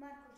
Marco